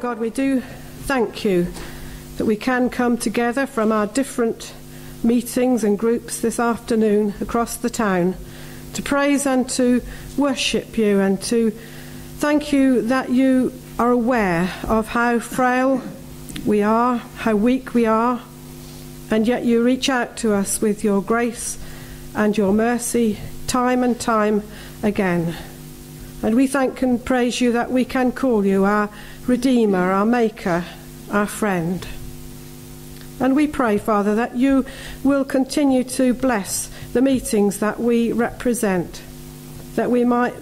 God, we do thank you that we can come together from our different meetings and groups this afternoon across the town to praise and to worship you and to thank you that you are aware of how frail we are, how weak we are, and yet you reach out to us with your grace and your mercy time and time again. And we thank and praise you that we can call you our Redeemer, our Maker, our friend. And we pray, Father, that you will continue to bless the meetings that we represent, that we might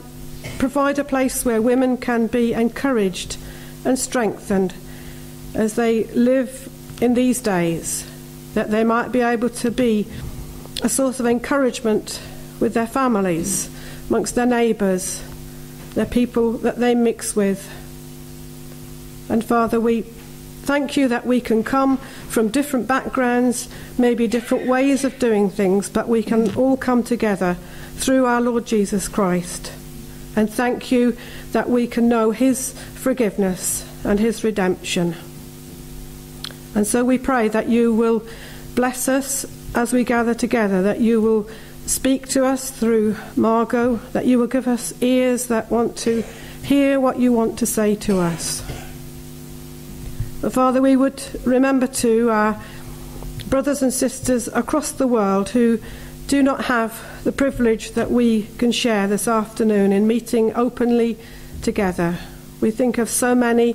provide a place where women can be encouraged and strengthened as they live in these days, that they might be able to be a source of encouragement with their families, amongst their neighbours, their people that they mix with. And Father, we thank you that we can come from different backgrounds, maybe different ways of doing things, but we can all come together through our Lord Jesus Christ. And thank you that we can know his forgiveness and his redemption. And so we pray that you will bless us as we gather together, that you will speak to us through Margot, that you will give us ears that want to hear what you want to say to us. But Father, we would remember too our brothers and sisters across the world who do not have the privilege that we can share this afternoon in meeting openly together. We think of so many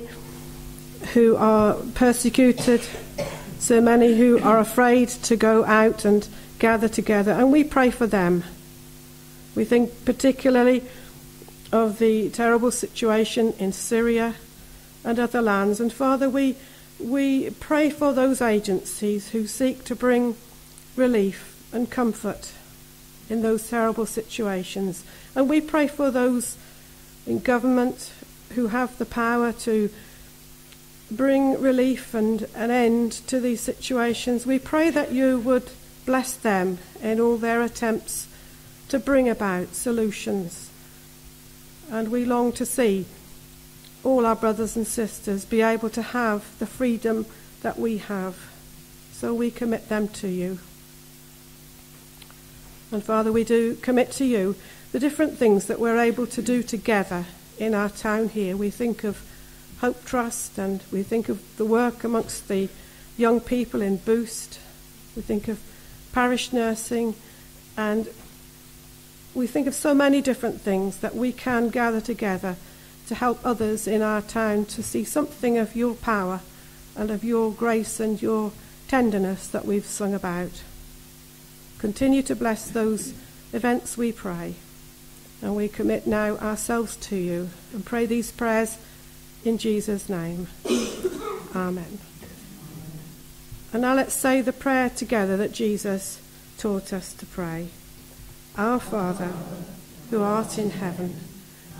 who are persecuted, so many who are afraid to go out and gather together, and we pray for them. We think particularly of the terrible situation in Syria and other lands. And Father, we, we pray for those agencies who seek to bring relief and comfort in those terrible situations. And we pray for those in government who have the power to bring relief and an end to these situations. We pray that you would bless them in all their attempts to bring about solutions. And we long to see all our brothers and sisters be able to have the freedom that we have. So we commit them to you. And Father, we do commit to you the different things that we're able to do together in our town here. We think of Hope Trust and we think of the work amongst the young people in Boost. We think of parish nursing, and we think of so many different things that we can gather together to help others in our town to see something of your power and of your grace and your tenderness that we've sung about. Continue to bless those events, we pray. And we commit now ourselves to you and pray these prayers in Jesus' name. Amen. And now let's say the prayer together that Jesus taught us to pray. Our Father, who art in heaven,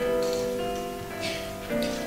To see.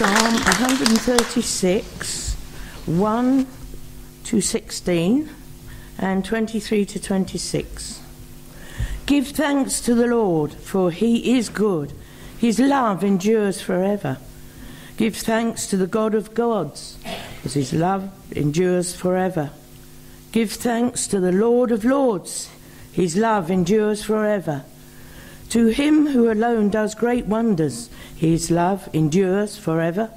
Psalm 136, 1 to 16, and 23 to 26. Give thanks to the Lord, for he is good. His love endures forever. Give thanks to the God of gods, because his love endures forever. Give thanks to the Lord of lords, his love endures forever. To him who alone does great wonders, his love endures forever.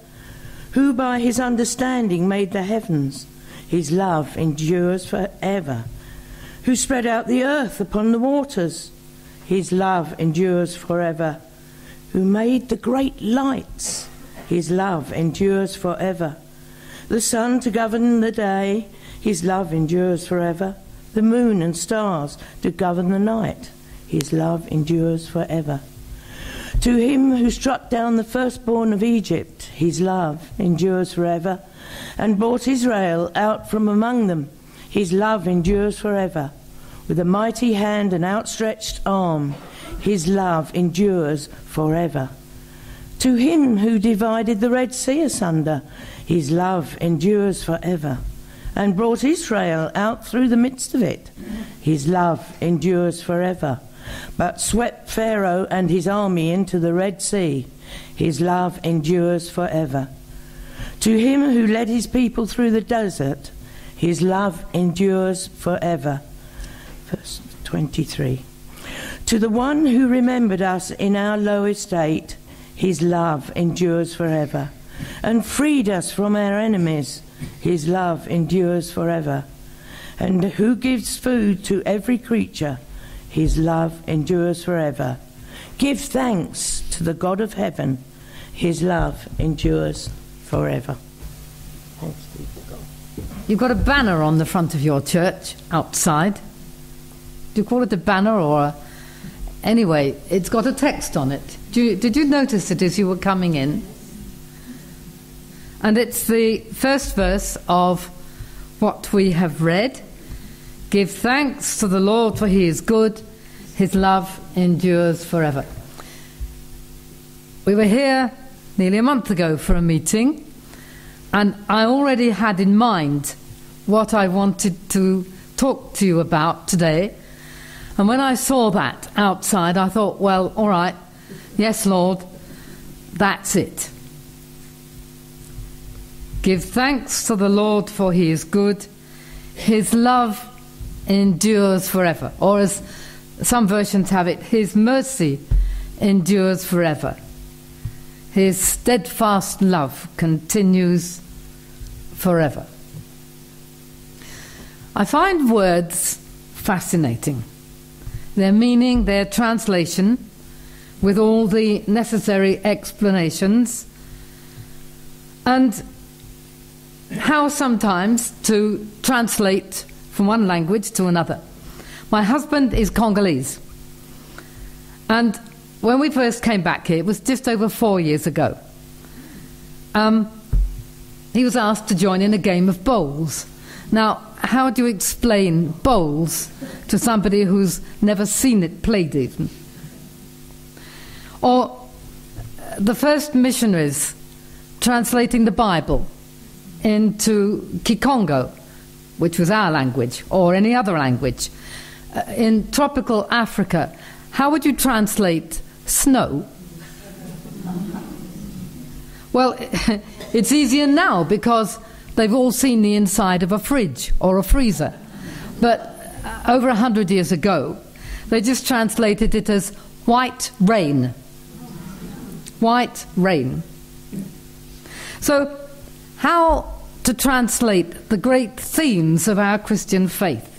Who by his understanding made the heavens, his love endures forever. Who spread out the earth upon the waters, his love endures forever. Who made the great lights, his love endures forever. The sun to govern the day, his love endures forever. The moon and stars to govern the night his love endures forever. To him who struck down the firstborn of Egypt, his love endures forever, and brought Israel out from among them, his love endures forever. With a mighty hand and outstretched arm, his love endures forever. To him who divided the Red Sea asunder, his love endures forever, and brought Israel out through the midst of it, his love endures forever but swept Pharaoh and his army into the Red Sea. His love endures forever. To him who led his people through the desert, his love endures forever. Verse 23. To the one who remembered us in our low estate, his love endures forever. And freed us from our enemies, his love endures forever. And who gives food to every creature, his love endures forever. Give thanks to the God of heaven. His love endures forever. Thanks be to God. You've got a banner on the front of your church outside. Do you call it a banner or a. Anyway, it's got a text on it. You, did you notice it as you were coming in? And it's the first verse of what we have read Give thanks to the Lord, for he is good, his love endures forever. We were here nearly a month ago for a meeting, and I already had in mind what I wanted to talk to you about today. And when I saw that outside, I thought, well, all right, yes, Lord, that's it. Give thanks to the Lord, for he is good. His love endures forever. Or as some versions have it, His mercy endures forever. His steadfast love continues forever. I find words fascinating. Their meaning, their translation, with all the necessary explanations, and how sometimes to translate from one language to another. My husband is Congolese. And when we first came back here, it was just over four years ago, um, he was asked to join in a game of bowls. Now, how do you explain bowls to somebody who's never seen it played even? Or the first missionaries translating the Bible into Kikongo which was our language, or any other language. Uh, in tropical Africa, how would you translate snow? Well, it's easier now because they've all seen the inside of a fridge or a freezer. But uh, over a hundred years ago, they just translated it as white rain. White rain. So, how to translate the great themes of our Christian faith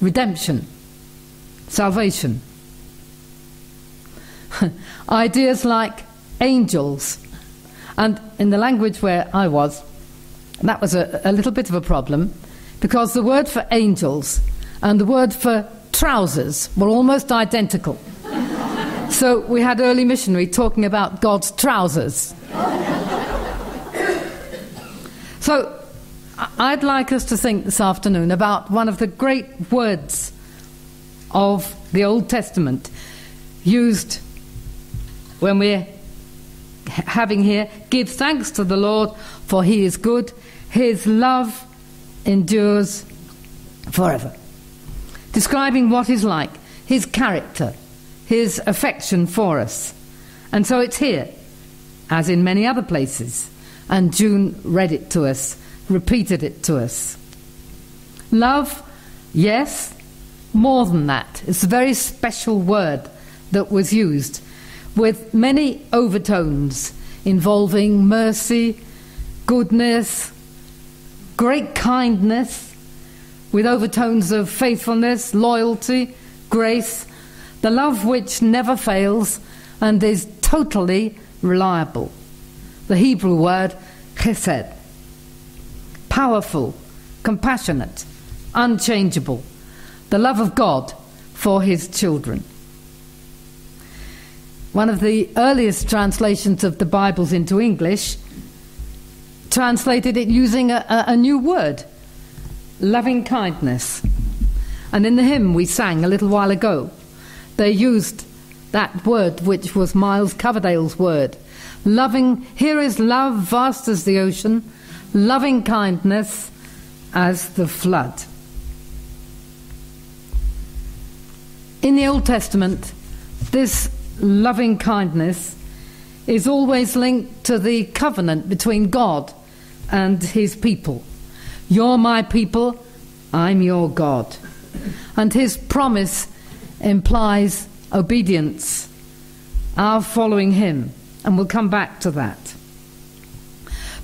redemption, salvation. Ideas like angels. And in the language where I was, that was a, a little bit of a problem because the word for angels and the word for trousers were almost identical. so we had early missionary talking about God's trousers. So, I'd like us to think this afternoon about one of the great words of the Old Testament used when we're having here give thanks to the Lord, for he is good, his love endures forever. Describing what he's like, his character, his affection for us. And so it's here, as in many other places. And June read it to us, repeated it to us. Love, yes, more than that. It's a very special word that was used with many overtones involving mercy, goodness, great kindness, with overtones of faithfulness, loyalty, grace, the love which never fails and is totally reliable. The Hebrew word chesed. Powerful, compassionate, unchangeable. The love of God for his children. One of the earliest translations of the Bibles into English translated it using a, a, a new word loving kindness. And in the hymn we sang a little while ago, they used that word which was Miles Coverdale's word. Loving, here is love vast as the ocean, loving kindness as the flood. In the Old Testament, this loving kindness is always linked to the covenant between God and his people. You're my people, I'm your God. And his promise implies obedience, our following him, and we'll come back to that.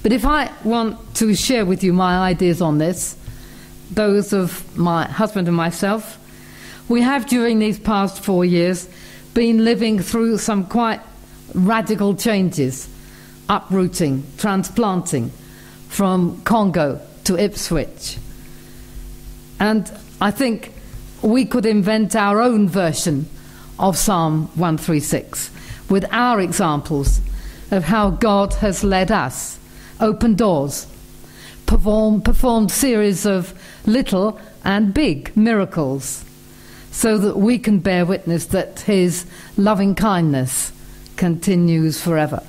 But if I want to share with you my ideas on this, those of my husband and myself, we have during these past four years been living through some quite radical changes, uprooting, transplanting from Congo to Ipswich. And I think we could invent our own version of Psalm 136 with our examples of how God has led us, opened doors, perform, performed series of little and big miracles, so that we can bear witness that His loving kindness continues forever.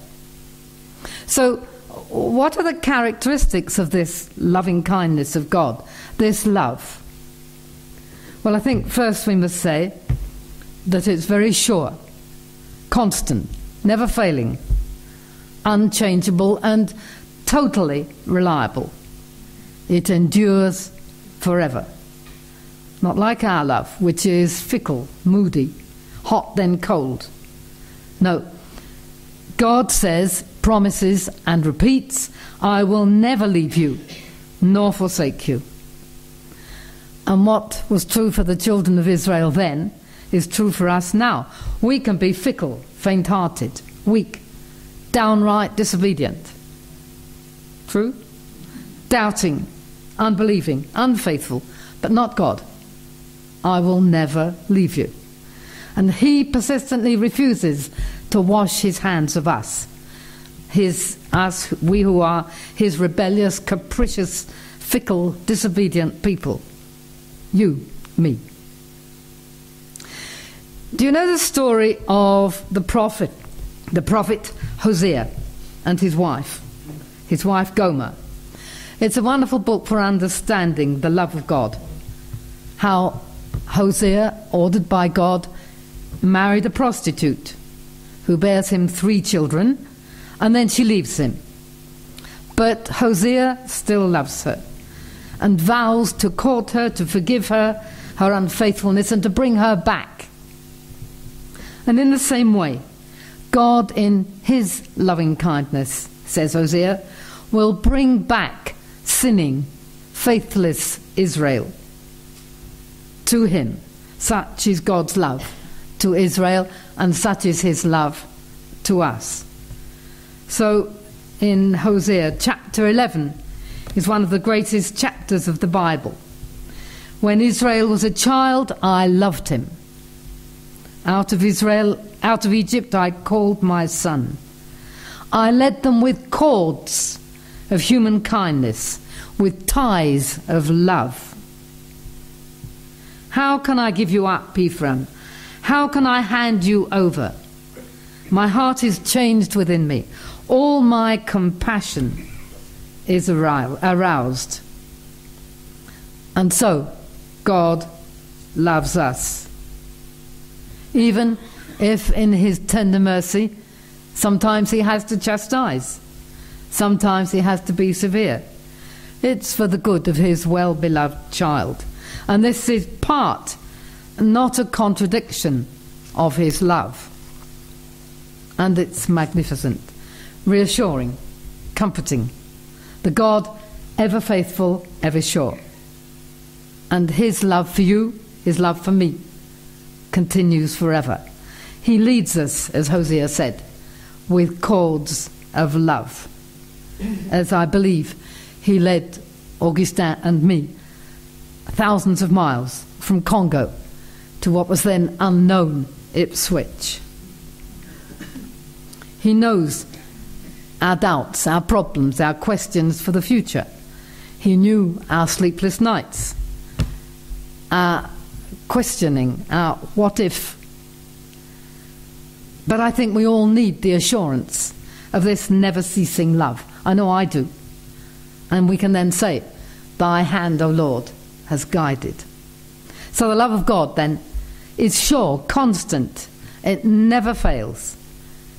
So, what are the characteristics of this loving kindness of God, this love? Well, I think first we must say that it's very sure, constant, never failing, unchangeable, and totally reliable. It endures forever. Not like our love, which is fickle, moody, hot then cold. No. God says, promises, and repeats, I will never leave you nor forsake you. And what was true for the children of Israel then is true for us now. We can be fickle, faint hearted, weak, downright disobedient. True? Doubting, unbelieving, unfaithful, but not God. I will never leave you. And he persistently refuses to wash his hands of us. His, us, we who are his rebellious, capricious, fickle, disobedient people. You, me. Do you know the story of the prophet, the prophet Hosea and his wife, his wife Gomer? It's a wonderful book for understanding the love of God. How Hosea, ordered by God, married a prostitute who bears him three children, and then she leaves him. But Hosea still loves her and vows to court her, to forgive her her unfaithfulness, and to bring her back. And in the same way, God, in his loving kindness, says Hosea, will bring back sinning, faithless Israel to him. Such is God's love to Israel, and such is his love to us. So, in Hosea chapter 11, is one of the greatest chapters of the Bible. When Israel was a child, I loved him. Out of Israel, out of Egypt, I called my son. I led them with cords of human kindness, with ties of love. How can I give you up, Ephraim? How can I hand you over? My heart is changed within me. All my compassion is aroused. And so, God loves us. Even if, in His tender mercy, sometimes He has to chastise, sometimes He has to be severe. It's for the good of His well beloved child. And this is part, not a contradiction, of His love. And it's magnificent, reassuring, comforting. The God ever faithful, ever sure. And His love for you, His love for me, continues forever. He leads us, as Hosea said, with cords of love. As I believe he led Augustin and me thousands of miles from Congo to what was then unknown Ipswich. He knows our doubts, our problems, our questions for the future. He knew our sleepless nights, our questioning, our what if. But I think we all need the assurance of this never ceasing love. I know I do. And we can then say, Thy hand, O Lord, has guided. So the love of God then is sure, constant, it never fails,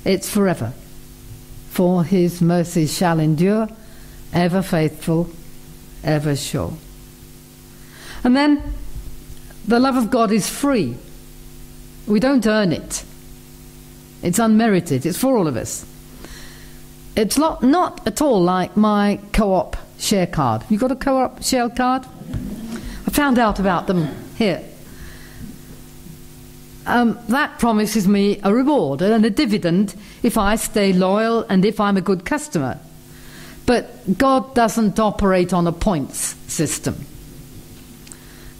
it's forever. For his mercy shall endure, ever faithful, ever sure. And then the love of God is free. We don't earn it. It's unmerited. It's for all of us. It's not, not at all like my co op share card. You got a co op share card? I found out about them here. Um, that promises me a reward and a dividend if I stay loyal and if I'm a good customer. But God doesn't operate on a points system.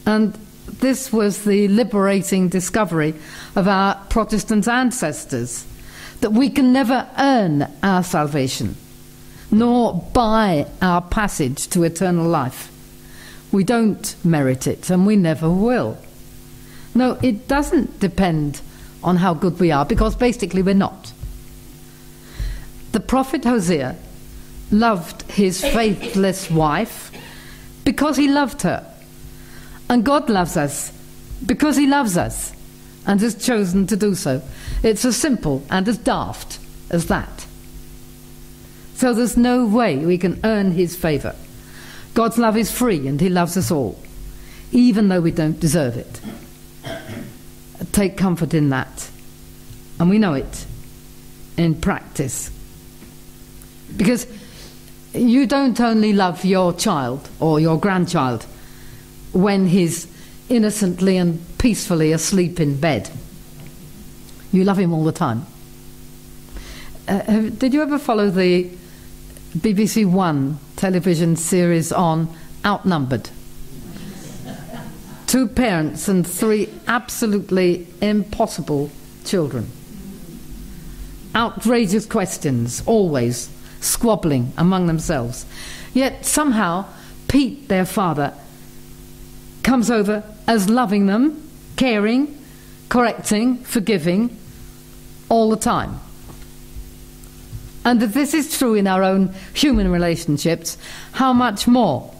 And this was the liberating discovery of our Protestant ancestors that we can never earn our salvation, nor buy our passage to eternal life. We don't merit it, and we never will. No, it doesn't depend on how good we are, because basically we're not. The prophet Hosea loved his faithless wife because he loved her. And God loves us because he loves us and has chosen to do so. It's as simple and as daft as that. So there's no way we can earn his favour. God's love is free and he loves us all, even though we don't deserve it take comfort in that. And we know it in practice. Because you don't only love your child or your grandchild when he's innocently and peacefully asleep in bed. You love him all the time. Uh, did you ever follow the BBC One television series on Outnumbered? two parents and three absolutely impossible children. Outrageous questions, always squabbling among themselves. Yet somehow, Pete, their father, comes over as loving them, caring, correcting, forgiving, all the time. And if this is true in our own human relationships, how much more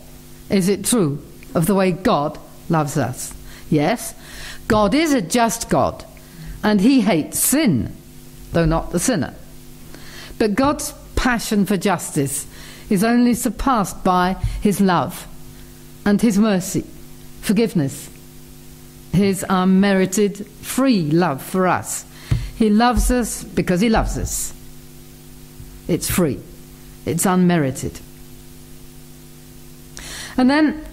is it true of the way God loves us. Yes, God is a just God, and He hates sin, though not the sinner. But God's passion for justice is only surpassed by His love and His mercy, forgiveness, His unmerited free love for us. He loves us because He loves us. It's free, it's unmerited. And then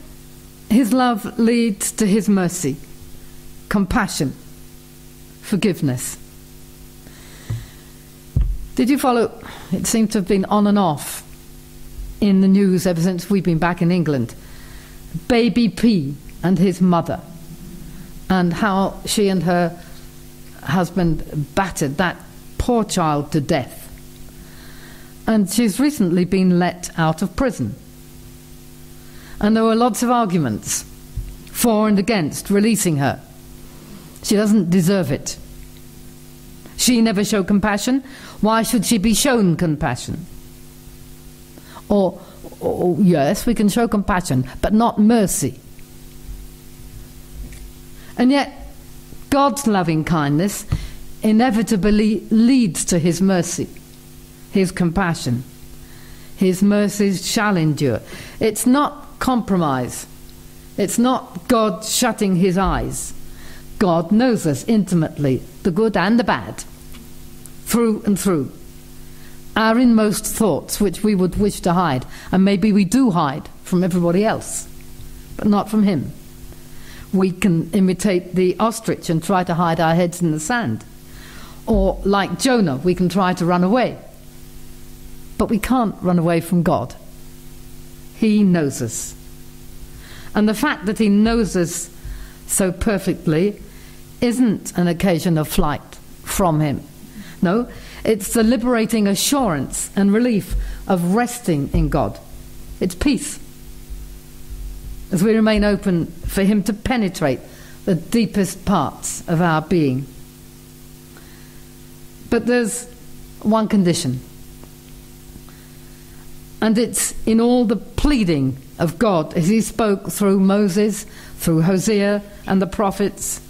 his love leads to his mercy, compassion, forgiveness. Did you follow? It seems to have been on and off in the news ever since we've been back in England. Baby P and his mother, and how she and her husband battered that poor child to death. And she's recently been let out of prison. And there were lots of arguments for and against releasing her. She doesn't deserve it. She never showed compassion. Why should she be shown compassion? Or, or, yes, we can show compassion, but not mercy. And yet, God's loving kindness inevitably leads to his mercy, his compassion. His mercies shall endure. It's not compromise. It's not God shutting his eyes. God knows us intimately, the good and the bad, through and through. Our inmost thoughts, which we would wish to hide, and maybe we do hide from everybody else, but not from Him. We can imitate the ostrich and try to hide our heads in the sand. Or, like Jonah, we can try to run away. But we can't run away from God. He knows us. And the fact that He knows us so perfectly isn't an occasion of flight from Him. No, it's the liberating assurance and relief of resting in God. It's peace. As we remain open for Him to penetrate the deepest parts of our being. But there's one condition. And it's in all the pleading of God as He spoke through Moses, through Hosea, and the prophets.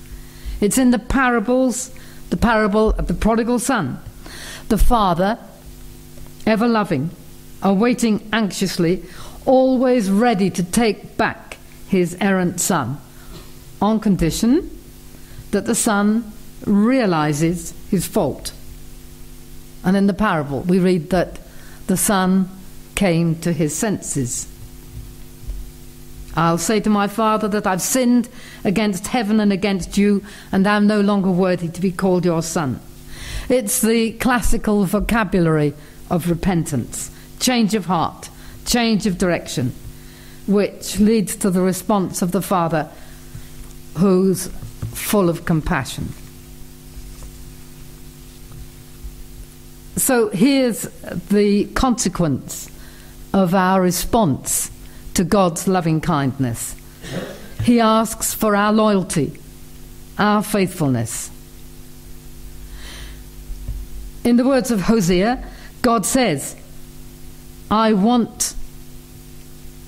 It's in the parables, the parable of the prodigal son. The father, ever loving, awaiting anxiously, always ready to take back his errant son, on condition that the son realizes his fault. And in the parable, we read that the son came to his senses. I'll say to my father that I've sinned against heaven and against you, and I'm no longer worthy to be called your son. It's the classical vocabulary of repentance change of heart, change of direction, which leads to the response of the father who's full of compassion. So here's the consequence of our response to God's loving kindness. He asks for our loyalty, our faithfulness. In the words of Hosea, God says, I want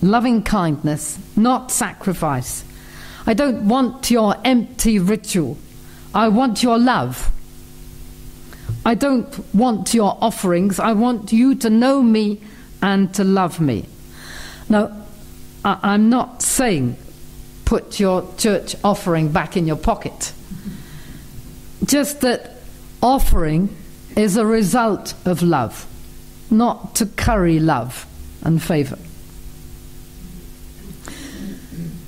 loving kindness, not sacrifice. I don't want your empty ritual. I want your love. I don't want your offerings. I want you to know me and to love me. Now, I'm not saying put your church offering back in your pocket. Just that offering is a result of love, not to curry love and favour.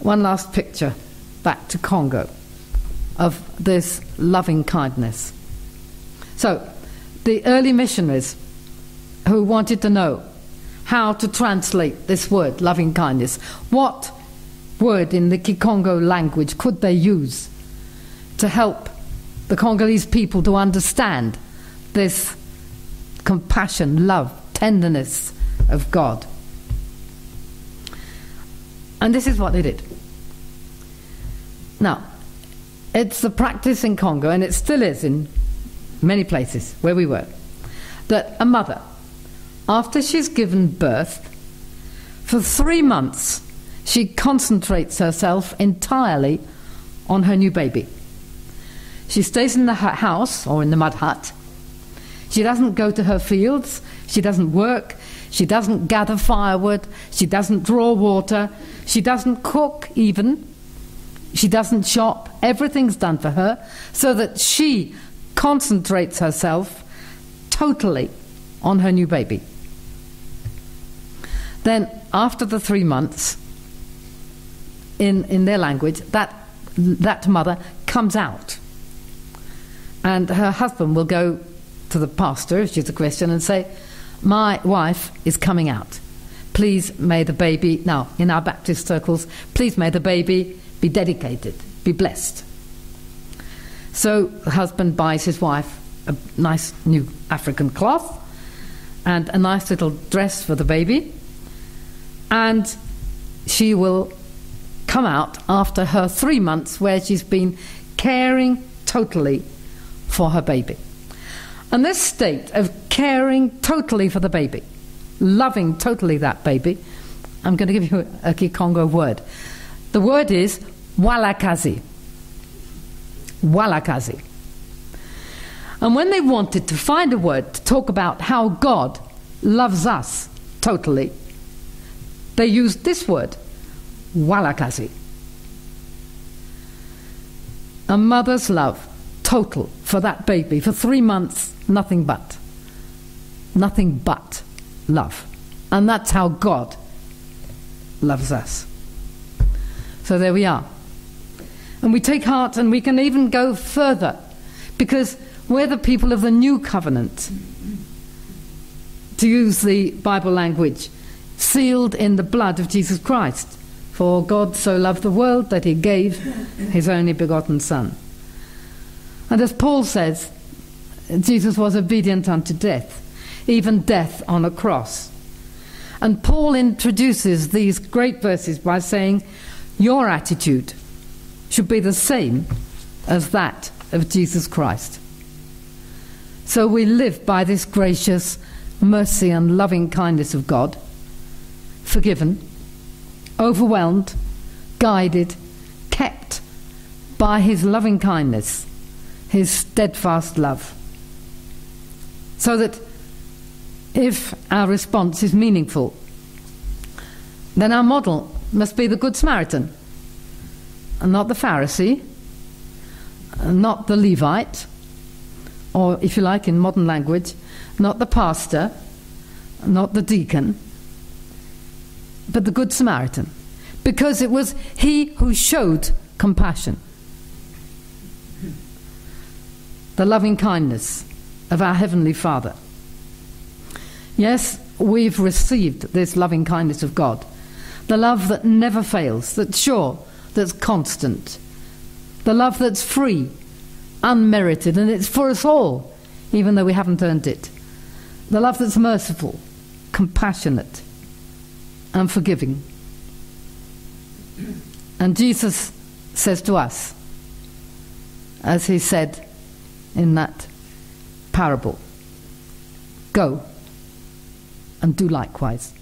One last picture back to Congo of this loving kindness. So, the early missionaries who wanted to know how to translate this word, loving kindness. What word in the Kikongo language could they use to help the Congolese people to understand this compassion, love, tenderness of God? And this is what they did. Now, it's the practice in Congo, and it still is in many places where we work, that a mother after she's given birth, for three months, she concentrates herself entirely on her new baby. She stays in the house or in the mud hut. She doesn't go to her fields. She doesn't work. She doesn't gather firewood. She doesn't draw water. She doesn't cook, even. She doesn't shop. Everything's done for her so that she concentrates herself totally on her new baby. Then, after the three months, in, in their language, that, that mother comes out. And her husband will go to the pastor, if she's a Christian, and say, My wife is coming out. Please may the baby, now in our Baptist circles, please may the baby be dedicated, be blessed. So the husband buys his wife a nice new African cloth and a nice little dress for the baby and she will come out after her three months where she's been caring totally for her baby. And this state of caring totally for the baby, loving totally that baby, I'm going to give you a Kikongo word. The word is walakazi. Walakazi. And when they wanted to find a word to talk about how God loves us totally, they used this word, walakazi. A mother's love, total, for that baby, for three months, nothing but. Nothing but love. And that's how God loves us. So there we are. And we take heart and we can even go further because we're the people of the new covenant, to use the Bible language, sealed in the blood of Jesus Christ. For God so loved the world that he gave his only begotten Son. And as Paul says, Jesus was obedient unto death, even death on a cross. And Paul introduces these great verses by saying, Your attitude should be the same as that of Jesus Christ. So we live by this gracious mercy and loving kindness of God, forgiven, overwhelmed, guided, kept by His loving kindness, His steadfast love. So that if our response is meaningful, then our model must be the Good Samaritan, not the Pharisee, not the Levite or if you like, in modern language, not the pastor, not the deacon, but the Good Samaritan. Because it was he who showed compassion. The loving kindness of our Heavenly Father. Yes, we've received this loving kindness of God. The love that never fails, that sure, that's constant. The love that's free unmerited, and it's for us all, even though we haven't earned it. The love that's merciful, compassionate, and forgiving. And Jesus says to us, as he said in that parable, Go and do likewise.